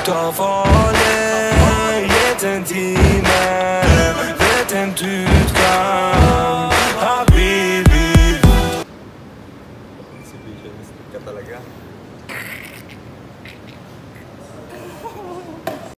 utav alle Gitt en time Vet en utgang Habibi Exhibitionist ka talaga.